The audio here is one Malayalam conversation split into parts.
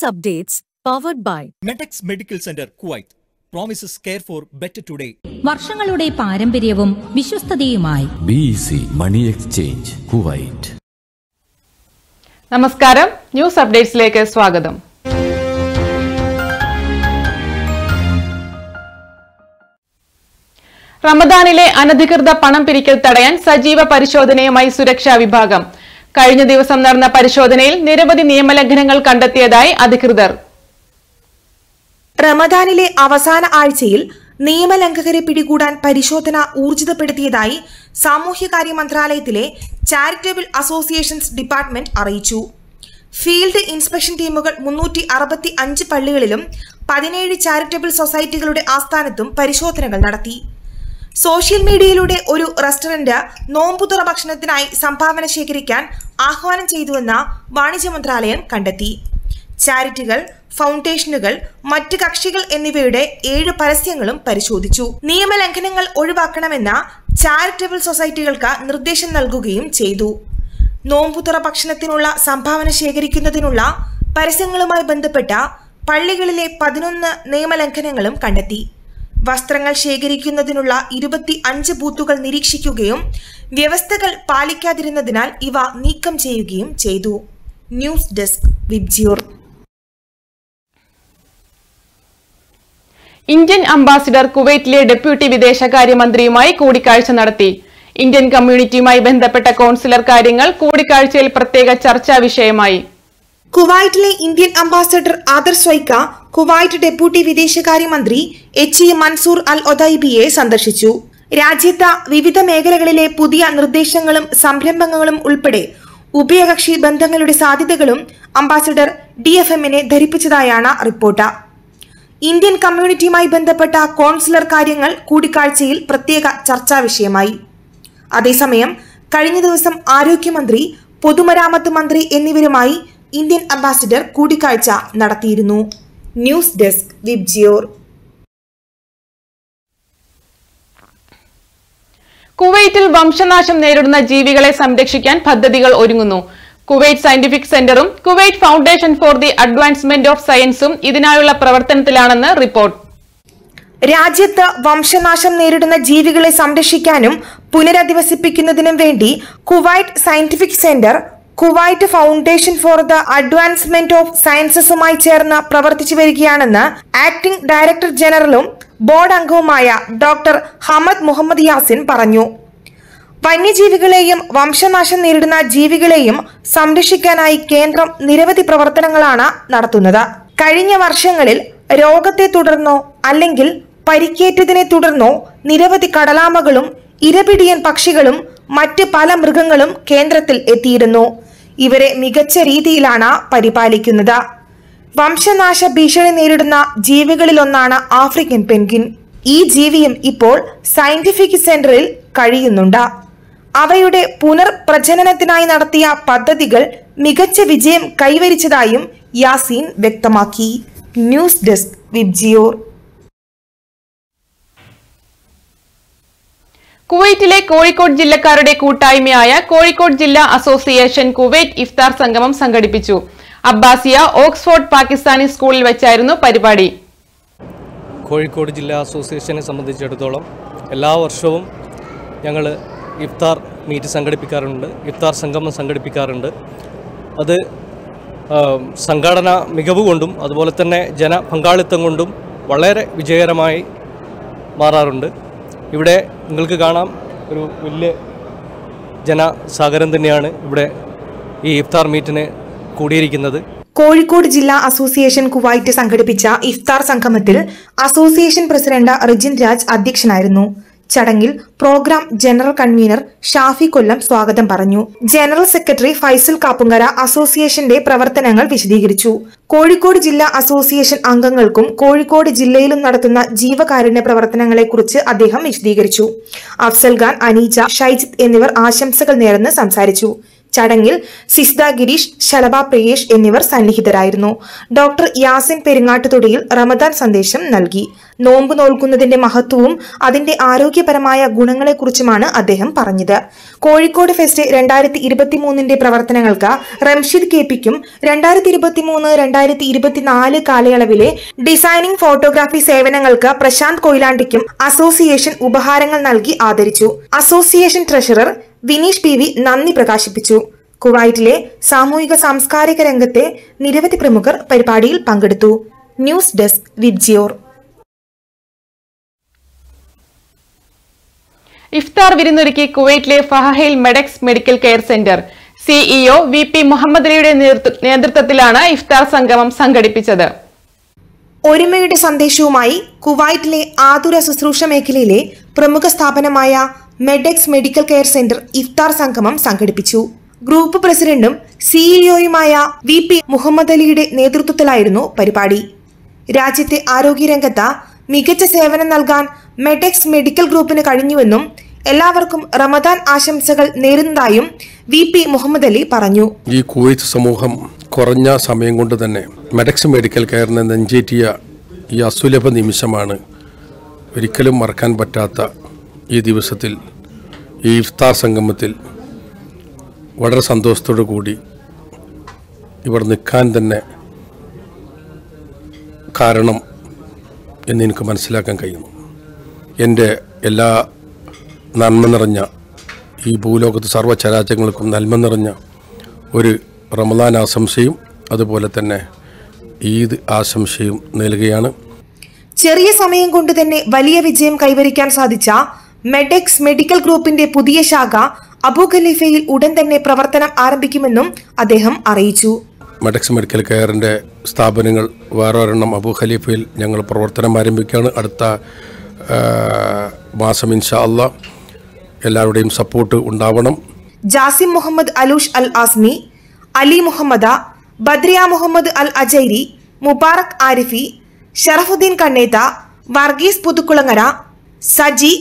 News updates powered by Medex Medical Center, Kuwait. Promises care for better today. വർഷങ്ങളുടെ പാരമ്പര്യവും വിശ്വസ്തതയുമായി ബിഇസി മണി എക്സ്ചേഞ്ച് കുവൈറ്റ് നമസ്കാരം ന്യൂസ് അപ്ഡേറ്റ്സിലേക്ക് സ്വാഗതം റമദാനിലെ അനധികൃത പണം പിരിക്കൽ തടയാൻ സജീവ പരിശോധനയുമായി സുരക്ഷാ വിഭാഗം കഴിഞ്ഞ ദിവസം നടന്ന പരിശോധനയിൽ നിരവധി നിയമലംഘനങ്ങൾ കണ്ടെത്തിയതായി അധികൃതർ. റമദാനിലെ അവസാന ആഴ്ചയിൽ നിയമലംഘകരെ പിടികൂടാൻ പരിശോധന ഊർജിതപ്പെടുത്തിയതായി സാമൂഹ്യകാര്യ മന്ത്രാലയത്തിലെ ചാരിറ്റബിൾ അസോസിയേഷൻസ് ഡിപ്പാർട്ട്മെന്റ് അറിയിച്ചു. ഫീൽഡ് ഇൻസ്പെക്ഷൻ ടീമുകൾ മുന്നൂറ്റി അറുപത്തി അഞ്ച് പള്ളികളിലും പതിനേഴ് ചാരിറ്റബിൾ സൊസൈറ്റികളുടെ ആസ്ഥാനത്തും പരിശോധനകൾ നടത്തി. സോഷ്യൽ മീഡിയയിലൂടെ ഒരു റെസ്റ്റോറന്റ് നോമ്പുതുറ ഭക്ഷണത്തിനായി സംഭാവന ശേഖരിക്കാൻ ആഹ്വാനം ചെയ്തുവെന്ന വാണിജ്യ മന്ത്രാലയം കണ്ടെത്തി. ചാരിറ്റികൾ ഫൗണ്ടേഷനുകൾ മറ്റ് കക്ഷികൾ എന്നിവയുടെ ഏഴ് പരസ്യങ്ങളും പരിശോധിച്ചു. നിയമലംഘനങ്ങൾ ഒഴിവാക്കണമെന്ന ചാരിറ്റബിൾ സൊസൈറ്റികൾക്ക് നിർദ്ദേശം നൽകുകയും ചെയ്തു. നോമ്പുതുറ ഭക്ഷണത്തിനുള്ള സംഭാവന ശേഖരിക്കുന്നതിനുള്ള പരസ്യങ്ങളുമായി ബന്ധപ്പെട്ട പള്ളികളിലെ പതിനൊന്ന് നിയമലംഘനങ്ങളും കണ്ടെത്തി. വസ്ത്രങ്ങൾ ശേഖരിക്കുന്നതിനുള്ള ഇരുപത്തി അഞ്ച് ബൂത്തുകൾ നിരീക്ഷിക്കുകയും വ്യവസ്ഥകൾ പാലിക്കാതിരുന്നതിനാൽ ഇവ നീക്കം ചെയ്യുകയും ചെയ്തു. News desk VIBGYOR. Indian ambassador കുവൈറ്റിലെ ഡെപ്യൂട്ടി വിദേശകാര്യമന്ത്രിയുമായി കൂടിക്കാഴ്ച നടത്തി. ഇന്ത്യൻ കമ്മ്യൂണിറ്റിയുമായി ബന്ധപ്പെട്ട കോൺസുലർ കാര്യങ്ങൾ കൂടിക്കാഴ്ചയിൽ പ്രത്യേക ചർച്ചാ വിഷയമായി. കുവൈറ്റിലെ Indian ambassador Adarsh Swaika Kuwait deputy വിദേശകാര്യമന്ത്രി എച്ച് ഇ മൻസൂർ അൽ ഒദൈബിയെ സന്ദർശിച്ചു. രാജ്യത്ത് വിവിധ മേഖലകളിലെ പുതിയ നിർദ്ദേശങ്ങളും സംരംഭങ്ങളും ഉൾപ്പെടെ ഉഭയകക്ഷി ബന്ധങ്ങളുടെ സാധ്യതകളും അംബാസഡർ ഡി എഫ് എമ്മിനെ ധരിപ്പിച്ചതായാണ് റിപ്പോർട്ട്. ഇന്ത്യൻ കമ്മ്യൂണിറ്റിയുമായി ബന്ധപ്പെട്ട കോൺസുലർ കാര്യങ്ങൾ കൂടിക്കാഴ്ചയിൽ പ്രത്യേക ചർച്ചാ വിഷയമായി. അതേസമയം കഴിഞ്ഞ ദിവസം ആരോഗ്യമന്ത്രി പൊതുമരാമത്ത് മന്ത്രി എന്നിവരുമായി ഇന്ത്യൻ അംബാസിഡർ കൂടിക്കാഴ്ച നടത്തിയിരുന്നു. ന്യൂസ് ഡെസ്ക് വിബ്ജിയോർ കുവൈറ്റിൽ വംശനാശം നേരിടുന്ന ജീവികളെ സംരക്ഷിക്കാൻ പദ്ധതികൾ ഒരുങ്ങുന്നു. കുവൈറ്റ് സയന്റിഫിക് സെന്ററും Kuwait foundation for the advancement of സയൻസും ഇതിനായുള്ള പ്രവർത്തനത്തിലാണെന്ന് റിപ്പോർട്ട്. രാജ്യത്ത് വംശനാശം നേരിടുന്ന ജീവികളെ സംരക്ഷിക്കാനും പുനരധിവസിപ്പിക്കുന്നതിനും വേണ്ടി Kuwait scientific centre Kuwait foundation for the advancement of സയൻസസുമായി ചേർന്ന് പ്രവർത്തിച്ചു വരികയാണെന്ന് ആക്ടിംഗ് ഡയറക്ടർ ജനറലും ബോർഡ് അംഗവുമായ ഡോക്ടർ ഹമദ് മുഹമ്മദ് യാസിൻ പറഞ്ഞു. വന്യജീവികളെയും വംശനാശം നേരിടുന്ന ജീവികളെയും സംരക്ഷിക്കാനായി കേന്ദ്രം നിരവധി പ്രവർത്തനങ്ങളാണ് നടത്തുന്നത്. കഴിഞ്ഞ വർഷങ്ങളിൽ രോഗത്തെ തുടർന്നോ അല്ലെങ്കിൽ പരിക്കേറ്റതിനെ തുടർന്നോ നിരവധി കടലാമകളും ഇരപിടിയൻ പക്ഷികളും മറ്റ് പല മൃഗങ്ങളും കേന്ദ്രത്തിൽ എത്തിയിരുന്നു. ഇവരെ മികച്ച രീതിയിലാണ് പരിപാലിക്കുന്നത്. വംശനാശ ഭീഷണി നേരിടുന്ന ജീവികളിലൊന്നാണ് ആഫ്രിക്കൻ പെൻഗിൻ ഈ ജീവിയും ഇപ്പോൾ സയന്റിഫിക് സെന്ററിൽ കഴിയുന്നുണ്ട്. അവയുടെ പുനർപ്രജനനത്തിനായി നടത്തിയ പദ്ധതികൾ മികച്ച വിജയം കൈവരിച്ചതായും യാസീൻ വ്യക്തമാക്കി. News desk VIBGYOR. കുവൈറ്റിലെ കോഴിക്കോട് ജില്ലക്കാരുടെ കൂട്ടായ്മയായ കോഴിക്കോട് ജില്ലാ അസോസിയേഷൻ കുവൈറ്റ് ഇഫ്താർ സംഗമം സംഘടിപ്പിച്ചു. അബ്ബാസിയ ഓക്സ്ഫോർഡ് പാകിസ്ഥാനി സ്കൂളിൽ വെച്ചായിരുന്നു പരിപാടി. കോഴിക്കോട് ജില്ലാ അസോസിയേഷനെ സംബന്ധിച്ചിടത്തോളം എല്ലാ വർഷവും ഞങ്ങൾ ഇഫ്താർ മീറ്റ് സംഘടിപ്പിക്കാറുണ്ട് ഇഫ്താർ സംഗമം സംഘടിപ്പിക്കാറുണ്ട്. അത് സംഘടന മികവ് കൊണ്ടും അതുപോലെ തന്നെ ജനപങ്കാളിത്തം കൊണ്ടും വളരെ വിജയകരമായി മാറാറുണ്ട്. ഇവിടെ നിങ്ങൾക്ക് കാണാം ഒരു വലിയ ജനസാഗരം തന്നെയാണ് ഇവിടെ ഈ ഇഫ്താർ മീറ്റിന് കൂടിയിരിക്കുന്നത്. കോഴിക്കോട് ജില്ലാ അസോസിയേഷൻ കുവൈറ്റ് സംഘടിപ്പിച്ച ഇഫ്താർ സംഗമത്തിൽ അസോസിയേഷൻ പ്രസിഡന്റ് റിജിൻ രാജ് അധ്യക്ഷനായിരുന്നു. ചടങ്ങിൽ programme general convener Shafi Kollam സ്വാഗതം പറഞ്ഞു. ജനറൽ സെക്രട്ടറി ഫൈസൽ കാപ്പുങ്കര അസോസിയേഷന്റെ പ്രവർത്തനങ്ങൾ വിശദീകരിച്ചു. കോഴിക്കോട് ജില്ലാ അസോസിയേഷൻ അംഗങ്ങൾക്കും കോഴിക്കോട് ജില്ലയിലും നടത്തുന്ന ജീവകാരുണ്യ പ്രവർത്തനങ്ങളെക്കുറിച്ച് അദ്ദേഹം വിശദീകരിച്ചു. അഫ്സൽ ഖാൻ അനീജ ഷൈജിത്ത് എന്നിവർ ആശംസകൾ നേർന്ന് സംസാരിച്ചു. ചടങ്ങിൽ സിസ്ദ ഗിരീഷ് ശലഭ പ്രിയേഷ് എന്നിവർ സന്നിഹിതരായിരുന്നു. ഡോക്ടർ യാസിൻ പെരിങ്ങാട്ടുതൊടിയിൽ റമദാൻ സന്ദേശം നൽകി. നോമ്പ് നോൽക്കുന്നതിന്റെ മഹത്വവും അതിന്റെ ആരോഗ്യപരമായ ഗുണങ്ങളെക്കുറിച്ചുമാണ് അദ്ദേഹം പറഞ്ഞത്. കോഴിക്കോട് ഫെസ്റ്റ് രണ്ടായിരത്തി ഇരുപത്തിമൂന്നിന്റെ പ്രവർത്തനങ്ങൾക്ക് റംഷിദ് കെ പിക്കും രണ്ടായിരത്തി ഇരുപത്തിമൂന്ന് രണ്ടായിരത്തി ഇരുപത്തിനാല് കാലയളവിലെ ഡിസൈനിംഗ് ഫോട്ടോഗ്രാഫി സേവനങ്ങൾക്ക് പ്രശാന്ത് കൊയിലാണ്ടിക്കും അസോസിയേഷൻ ഉപഹാരങ്ങൾ നൽകി ആദരിച്ചു. Association treasurer Vineesh P V നന്ദി പ്രകാശിപ്പിച്ചു. കുവൈറ്റിലെ സാമൂഹിക സാംസ്കാരിക രംഗത്തെ നിരവധി പ്രമുഖർ പരിപാടിയിൽ പങ്കെടുത്തു. News desk VIBGYOR. ഇഫ്താർ വിരുന്നൊരുക്കി കുവൈറ്റിലെ Fahaheel Medex medical care centre. CEO V P Muhammad അലിയുടെ നേതൃത്വത്തിലാണ് ഇഫ്താർ സംഗമം സംഘടിപ്പിച്ചത്. ഒരുമയുടെ സന്ദേശവുമായി കുവൈറ്റിലെ ആതുര ശുശ്രൂഷ മേഖലയിലെ പ്രമുഖ സ്ഥാപനമായ മെഡെക്സ് മെഡിക്കൽ കെയർ സെന്റർ ഇഫ്താർ സംഗമം സംഘടിപ്പിച്ചു. ഗ്രൂപ്പ് പ്രസിഡന്റും സിഇഒയുമായ വി പി മുഹമ്മദ് അലിയുടെ നേതൃത്വത്തിലായിരുന്നു പരിപാടി. രാജ്യത്തെ ആരോഗ്യരംഗത്ത് മികച്ച സേവനം നൽകാൻ മെഡെക്സ് മെഡിക്കൽ ഗ്രൂപ്പിന് കഴിഞ്ഞുവെന്നും എല്ലാവർക്കും റമദാൻ ആശംസകൾ നേരുന്നതായും വി പി മുഹമ്മദ് അലി പറഞ്ഞു. ഈ കുവൈത്ത് സമൂഹം കുറഞ്ഞ സമയം കൊണ്ട് തന്നെ മെഡെക്സ് മെഡിക്കൽ കെയറിനെ നെഞ്ചേറ്റിയ ഈ അസുലഭ നിമിഷമാണ് ഒരിക്കലും മറക്കാൻ പറ്റാത്ത ഈ ദിവസത്തിൽ ഈ ഇഫ്താർ സംഗമത്തിൽ വളരെ സന്തോഷത്തോടു കൂടി ഇവിടെ നിൽക്കാൻ തന്നെ കാരണം എന്ന് എനിക്ക് മനസ്സിലാക്കാൻ കഴിയുന്നു. എന്റെ എല്ലാ നന്മ നിറഞ്ഞ ഈ ഭൂലോകത്ത് സർവചരാചരങ്ങൾക്കും നന്മ നിറഞ്ഞ ഒരു റമദാൻ ആശംസയും അതുപോലെ തന്നെ ഈദ് ആശംസയും നൽകുകയാണ്. ചെറിയ സമയം കൊണ്ട് തന്നെ വലിയ വിജയം കൈവരിക്കാൻ സാധിച്ച മെഡെക്സ് മെഡിക്കൽ ഗ്രൂപ്പിന്റെ പുതിയ ശാഖ അബു ഖലീഫയിൽ ഉടൻ തന്നെ പ്രവർത്തനം ആരംഭിക്കുമെന്നും അദ്ദേഹം അറിയിച്ചു. മെഡക്സ് മെഡിക്കൽ കെയറിന്റെ സ്ഥാപനങ്ങൾ വേറെ ഒരെണ്ണം അബു ഖലീഫയിൽ ഞങ്ങൾ പ്രവർത്തനം ആരംഭിക്കുകയാണ്. അടുത്ത മാസം ഇൻഷാ അള്ളാ എല്ലാവരുടെയും സപ്പോർട്ട് ഉണ്ടാവണം. Jasim Muhammad Alloush Al Azmi Ali Muhammad Badriya Muhammad Al Ajairi Mubarak Arifi Sharafudheen Kanneth Varghese Puthukulangara Saji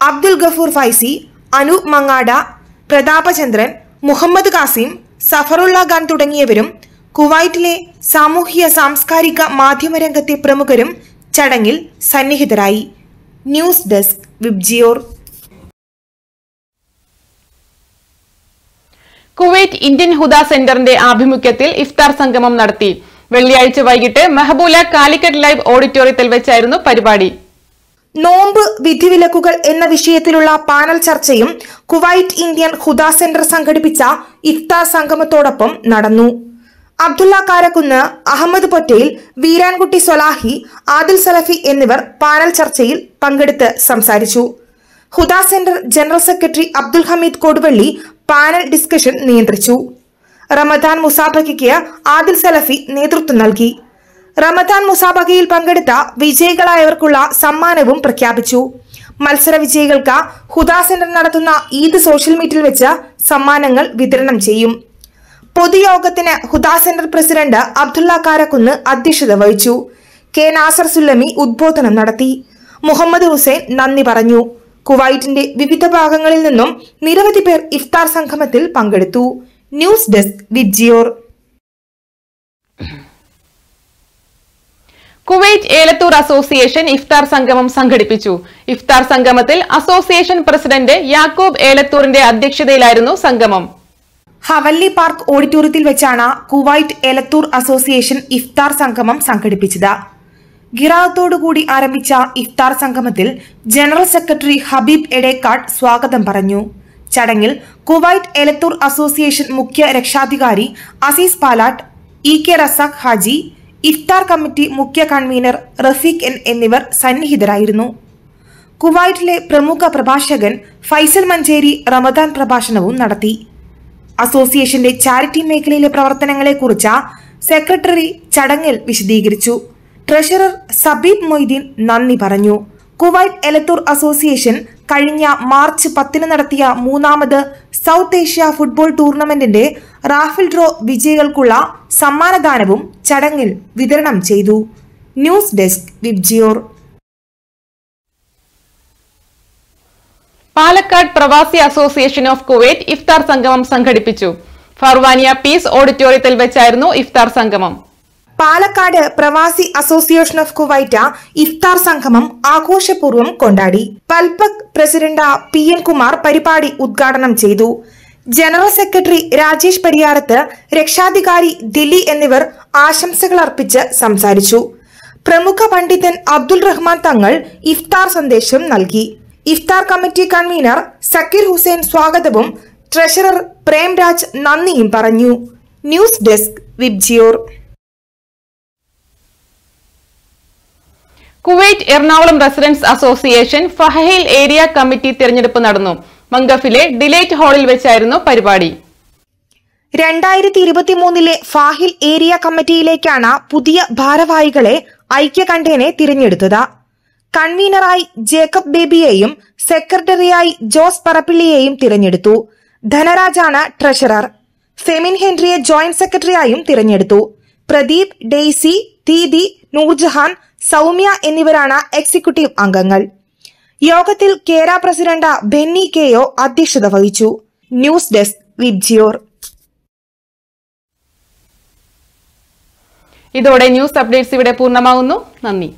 Abdul Gafoor Faizy Anoop Mangad Prathapachandran Muhammad Kasim Safarulla Khan തുടങ്ങിയവരും കുവൈറ്റിലെ സാമൂഹിക സാംസ്കാരിക മാധ്യമരംഗത്തെ പ്രമുഖരും ചടങ്ങിൽ സന്നിഹിതരായി. News desk VIBGYOR. Kuwait Indian Huda സെന്ററിന്റെ ആഭിമുഖ്യത്തിൽ ഇഫ്താർ സംഗമം നടത്തി. വെള്ളിയാഴ്ച വൈകിട്ട് മെഹബൂല കാലിക്കറ്റ് ലൈവ് ഓഡിറ്റോറിയത്തിൽ വെച്ചായിരുന്നു പരിപാടി. നോമ്പ് വിധിവിലക്കുകൾ എന്ന വിഷയത്തിലുള്ള പാനൽ ചർച്ചയും കുവൈറ്റ് ഇന്ത്യൻ ഹുദ സെന്റർ സംഘടിപ്പിച്ച ഇഫ്താർ സംഗമത്തോടൊപ്പം നടന്നു. അബ്ദുള്ള കാരക്കുന്ന് അഹമ്മദ് പൊറ്റേൽ വീരാൻകുട്ടി സൊലാഹി ആദിൽ സലഫി എന്നിവർ പാനൽ ചർച്ചയിൽ പങ്കെടുത്ത് സംസാരിച്ചു. Huda centre general secretary Abdul Hameed Koduvally panel discussion നിയന്ത്രിച്ചു. റമദാൻ മുസാബഖയ്ക്ക് ആദിൽ സലഫി നേതൃത്വം നൽകി. റമദാൻ മുസാബഖയിൽ പങ്കെടുത്ത വിജയികളായവർക്കുള്ള സമ്മാനവും പ്രഖ്യാപിച്ചു. മത്സര വിജയികൾക്ക് ഹുദാ സെന്റർ നടത്തുന്ന ഈദ് സോഷ്യൽ മീറ്റിൽ വെച്ച് സമ്മാനങ്ങൾ വിതരണം ചെയ്യും. പൊതുയോഗത്തിന് ഹുദാ സെന്റർ പ്രസിഡന്റ് അബ്ദുള്ള കാരക്കുന്ന് അധ്യക്ഷത വഹിച്ചു. കെ നാസർ സുല്ലമി ഉദ്ബോധനം നടത്തി. മുഹമ്മദ് ഹുസൈൻ നന്ദി പറഞ്ഞു. കുവൈറ്റിന്റെ വിവിധ ഭാഗങ്ങളിൽ നിന്നും നിരവധി പേർ ഇഫ്താർ സംഗമത്തിൽ പങ്കെടുത്തു. News desk VIBGYOR Kuwait Elathur association ഇഫ്താർ സംഗമം സംഘടിപ്പിച്ചു. ഇഫ്താർ സംഗമത്തിൽ അസോസിയേഷൻ പ്രസിഡന്റ് യാക്കൂബ് ഏലത്തൂറിന്റെ അധ്യക്ഷതയിലായിരുന്നു സംഗമം. ഹവല്ലി പാർക്ക് ഓഡിറ്റോറിയത്തിൽ വെച്ചാണ് കുവൈറ്റ് ഏലത്തൂർ അസോസിയേഷൻ ഇഫ്താർ സംഗമം സംഘടിപ്പിച്ചത്. ഗിറാത്തോടുകൂടി ആരംഭിച്ച ഇഫ്താർ സംഗമത്തിൽ ജനറൽ സെക്രട്ടറി ഹബീബ് എടേക്കാട് സ്വാഗതം പറഞ്ഞു. ചടങ്ങിൽ കുവൈറ്റ് എലത്തൂർ അസോസിയേഷൻ മുഖ്യ രക്ഷാധികാരി അസീസ് പാലാട്ട് ഇ കെ റസാഖ് ഹാജി ഇഫ്താർ കമ്മിറ്റി മുഖ്യ കൺവീനർ റഫീഖ് എൻ എന്നിവർ സന്നിഹിതരായിരുന്നു. കുവൈറ്റിലെ പ്രമുഖ പ്രഭാഷകൻ ഫൈസൽ മഞ്ചേരി റമദാൻ പ്രഭാഷണവും നടത്തി. അസോസിയേഷന്റെ ചാരിറ്റി മേഖലയിലെ പ്രവർത്തനങ്ങളെക്കുറിച്ച് സെക്രട്ടറി ചടങ്ങിൽ വിശദീകരിച്ചു. ട്രഷറർ സബീബ് മൊയ്തീൻ നന്ദി പറഞ്ഞു. കുവൈറ്റ് എലത്തൂർ അസോസിയേഷൻ കഴിഞ്ഞ മാർച്ച് പത്തിന് നടത്തിയ മൂന്നാമത് സൗത്ത് ഏഷ്യ ഫുട്ബോൾ ടൂർണമെന്റിന്റെ റാഫിൽ ഡ്രോ വിജയികൾക്കുള്ള സമ്മാനദാനവും ചടങ്ങിൽ വിതരണം ചെയ്തു. News desk VIBGYOR. പാലക്കാട് പ്രവാസി അസോസിയേഷൻ ഓഫ് കുവൈറ്റ് ഇഫ്താർ സംഗമം സംഘടിപ്പിച്ചു. ഫർവാനിയ പീസ് ഓഡിറ്റോറിയത്തിൽ വെച്ചായിരുന്നു ഇഫ്താർ സംഗമം. പാലക്കാട് പ്രവാസി അസോസിയേഷൻ ഓഫ് കുവൈറ്റ ഇഫ്താർ സംഗമം ആഘോഷപൂർവം കൊണ്ടാടി. Palpak president P N Kumar പരിപാടി ഉദ്ഘാടനം ചെയ്തു. ജനറൽ സെക്രട്ടറി രാജേഷ് പരിയാരത്ത് രക്ഷാധികാരി ദില്ലി എന്നിവർ ആശംസകൾ അർപ്പിച്ച് സംസാരിച്ചു. പ്രമുഖ പണ്ഡിതൻ അബ്ദുൾ റഹ്മാൻ തങ്ങൾ ഇഫ്താർ സന്ദേശം നൽകി. ഇഫ്താർ കമ്മിറ്റി കൺവീനർ സക്കീർ ഹുസൈൻ സ്വാഗതവും ട്രഷറർ പ്രേംരാജ് നന്ദിയും പറഞ്ഞു. News desk VIBGYOR. Kuwait Ernakulam residents association Fahaheel area committee തിരഞ്ഞെടുപ്പ് നടന്നു. മംഗഫിലെ ഡിലൈറ്റ് ഹാളിൽ വെച്ചായിരുന്നു പരിപാടി. രണ്ടായിരത്തി ഇരുപത്തിമൂന്നിലെ ഫാഹിൽ ഏരിയ കമ്മിറ്റിയിലേക്കാണ് പുതിയ ഭാരവാഹികളെ ഐക്യകണ്ഠേനെ തിരഞ്ഞെടുത്തത്. കൺവീനറായി ജേക്കബ് ബേബിയെയും സെക്രട്ടറിയായി ജോസ് പറപ്പിള്ളിയെയും തിരഞ്ഞെടുത്തു. ധനരാജാണ് ട്രഷറർ. ഫെമിൻ ഹെൻറിയെ ജോയിന്റ് സെക്രട്ടറിയായും തിരഞ്ഞെടുത്തു. പ്രദീപ് ഡെയ്സി ദീദി നൂർജഹാൻ സൗമ്യ എന്നിവരാണ് എക്സിക്യൂട്ടീവ് അംഗങ്ങൾ. യോഗത്തിൽ കേര പ്രസിഡന്റ് ബെന്നി കെയോ അധ്യക്ഷത വഹിച്ചു. News desk VIBGYOR. ഇതോടെ ന്യൂസ് അപ്ഡേറ്റ്സ് ഇവിടെ പൂർണമാകുന്നു നന്ദി.